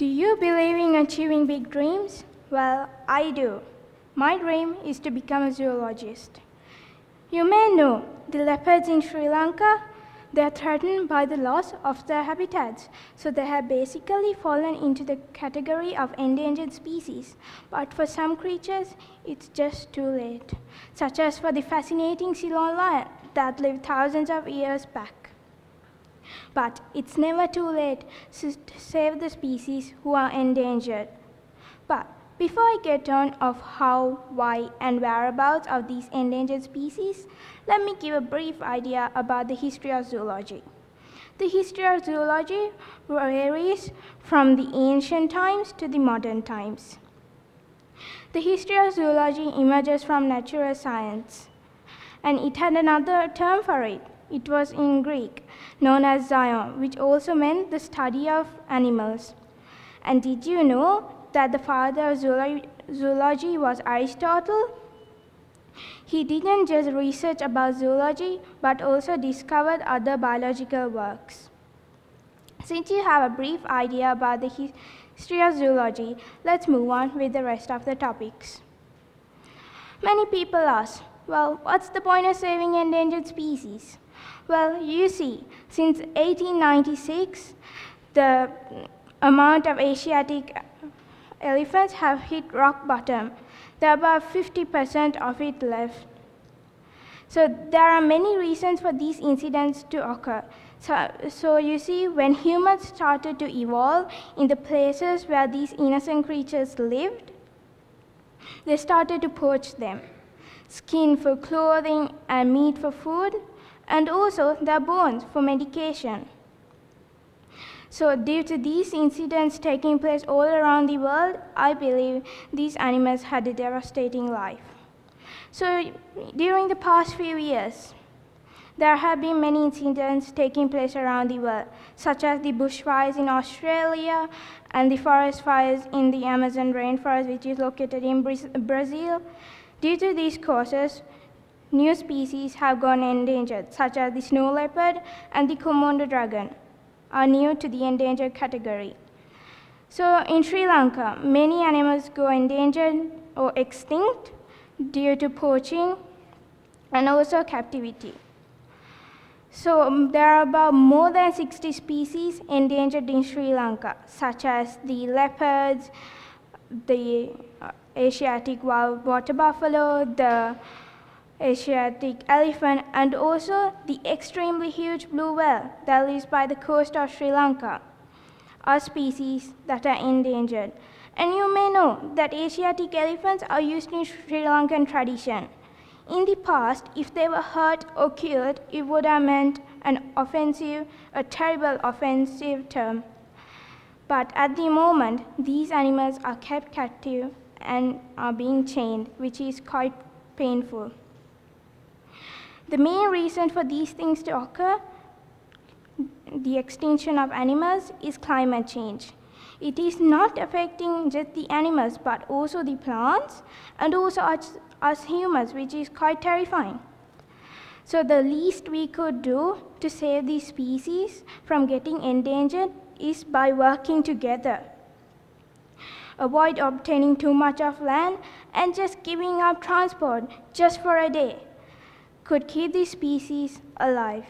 Do you believe in achieving big dreams? Well, I do. My dream is to become a zoologist. You may know the leopards in Sri Lanka, they are threatened by the loss of their habitats, so they have basically fallen into the category of endangered species. But for some creatures, it's just too late, such as for the fascinating Ceylon lion that lived thousands of years back. But it's never too late to save the species who are endangered. But before I get on of how, why, and whereabouts of these endangered species, let me give a brief idea about the history of zoology. The history of zoology varies from the ancient times to the modern times. The history of zoology emerges from natural science, and it had another term for it. It was in Greek, known as zoon, which also meant the study of animals. And did you know that the father of zoology was Aristotle. He didn't just research about zoology, but also discovered other biological works. Since you have a brief idea about the history of zoology, let's move on with the rest of the topics. Many people ask, well, what's the point of saving endangered species? Well, you see, since 1896, the amount of Asiatic elephants have hit rock bottom. There are about 50% of it left. So there are many reasons for these incidents to occur. So, so you see, when humans started to evolve in the places where these innocent creatures lived, they started to poach them. Skin for clothing and meat for food, and also their bones for medication. So due to these incidents taking place all around the world, I believe these animals had a devastating life. So during the past few years, there have been many incidents taking place around the world, such as the bushfires in Australia and the forest fires in the Amazon rainforest, which is located in Brazil. Due to these causes, new species have gone endangered, such as the snow leopard and the Komodo dragon are new to the endangered category. So in Sri Lanka, many animals go endangered or extinct due to poaching and also captivity. So um, there are about more than 60 species endangered in Sri Lanka, such as the leopards, the uh, Asiatic wild water buffalo, the Asiatic elephant, and also the extremely huge blue whale that lives by the coast of Sri Lanka are species that are endangered. And you may know that Asiatic elephants are used in Sri Lankan tradition. In the past, if they were hurt or killed, it would have meant an offensive, a terrible offensive term. But at the moment, these animals are kept captive and are being chained, which is quite painful. The main reason for these things to occur, the extinction of animals, is climate change. It is not affecting just the animals, but also the plants and also us, us humans, which is quite terrifying. So the least we could do to save these species from getting endangered is by working together. Avoid obtaining too much of land and just giving up transport just for a day could keep these species alive.